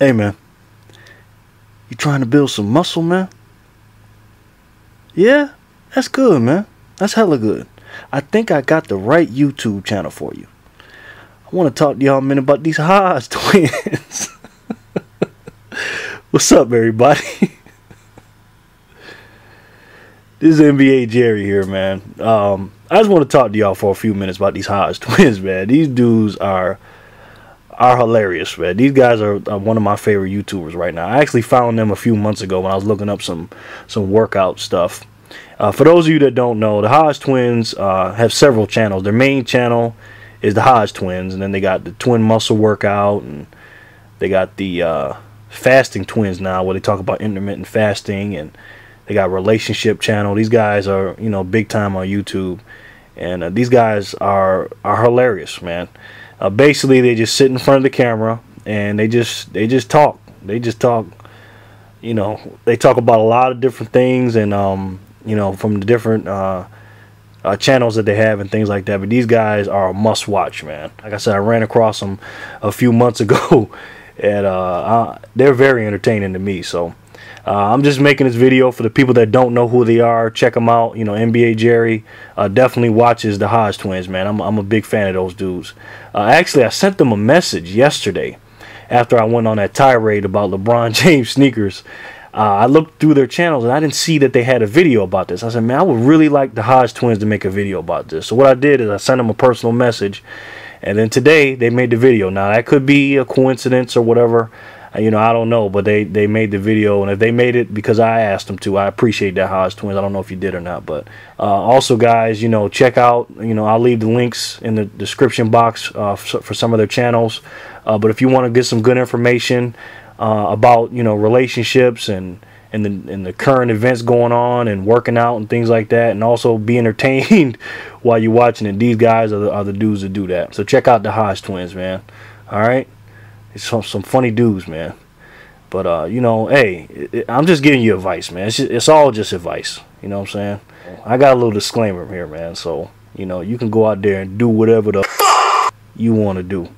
Hey man, you trying to build some muscle, man? Yeah, that's good, man. That's hella good. I think I got the right YouTube channel for you. I want to talk to y'all a minute about these Hodge twins. What's up, everybody? this is NBA Jerry here, man. Um, I just want to talk to y'all for a few minutes about these Hodge twins, man. These dudes are are hilarious, man. These guys are, one of my favorite YouTubers right now. I actually found them a few months ago when I was looking up some some workout stuff. Uh, for those of you that don't know, the Hodge twins uh, have several channels. Their main channel is the Hodge twins, and then they got the twin muscle workout, and they got the uh, fasting twins now, where they talk about intermittent fasting, and they got relationship channel. These guys are you know big time on YouTube, and uh, these guys are are hilarious, man. Uh, basically, they just sit in front of the camera and they just they just talk. They just talk. You know, they talk about a lot of different things, and um, you know, from the different uh, uh, channels that they have and things like that. But these guys are a must watch, man. Like I said, I ran across them a few months ago, and uh, they're very entertaining to me. So uh, I'm just making this video for the people that don't know who they are. Check them out. You know, NBA Jerry uh, definitely watches the Hodge twins, man. I'm, I'm a big fan of those dudes. Uh, actually, I sent them a message yesterday after I went on that tirade about LeBron James sneakers. Uh, I looked through their channels and I didn't see that they had a video about this. I said, man, I would really like the Hodge twins to make a video about this. So what I did is I sent them a personal message. And then today they made the video. Now that could be a coincidence or whatever you know, I don't know, but they they made the video, and if they made it because I asked them to, I appreciate that, Hodge Twins. I don't know if you did or not, but uh, also, guys, you know, check out. You know, I'll leave the links in the description box uh, for some of their channels. Uh, but if you want to get some good information uh, about you know relationships and and the, and the current events going on and working out and things like that, and also be entertained while you're watching it. These guys are the, are the dudes that do that. So check out the Hodge Twins, man. All right. It's some some funny dudes, man. But uh, you know, hey, it, it, I'm just giving you advice, man. It's just, it's all just advice. You know what I'm saying? I got a little disclaimer here, man. So you know, you can go out there and do whatever the you want to do.